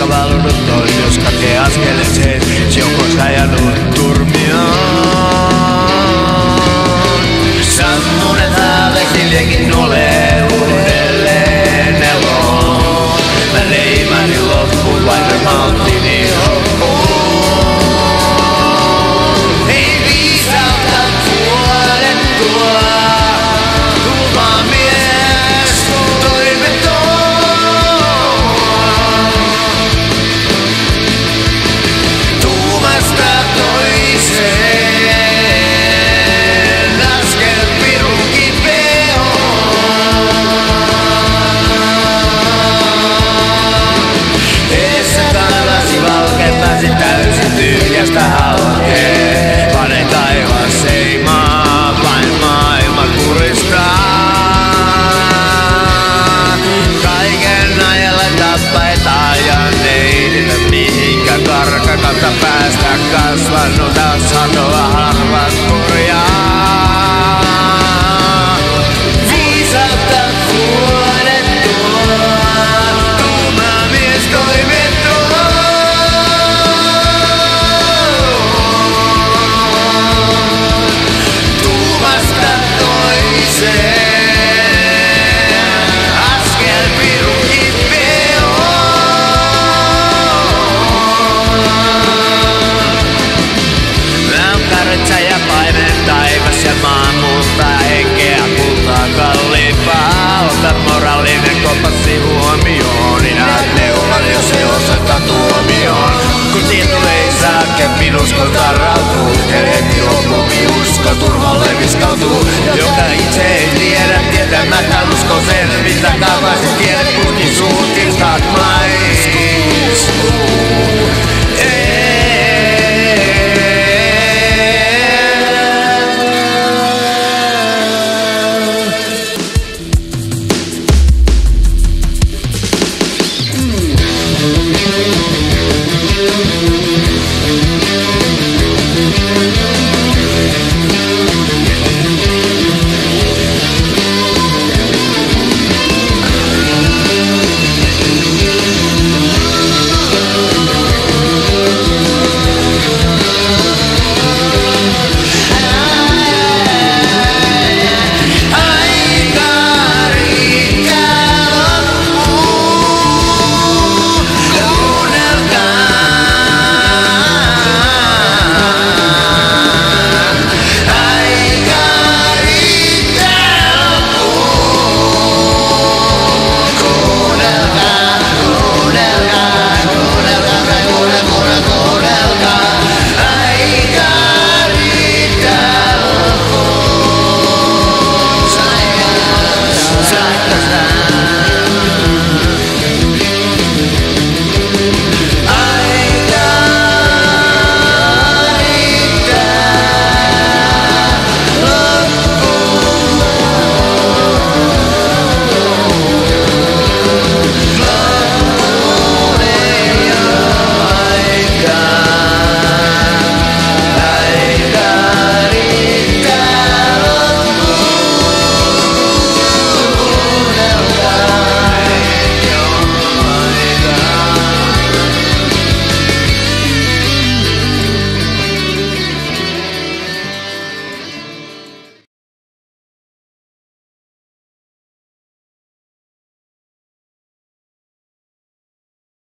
valuutettu, jos kakee askeleeseen, joko sä ajanut turmioon. Sammunet haaveet hiljakin ole uudelleen eloon. Mä leimasin loppuun vain malttini Ei viisautta tuodettua, tuuma Tango, a heart lääke minuskolta rautuu. Helehti loppumi usko, turva leviskautuu. Joka itse ei tiedä, tietämättä usko sen, mitä takaisin tiedät, putki suun tirstat.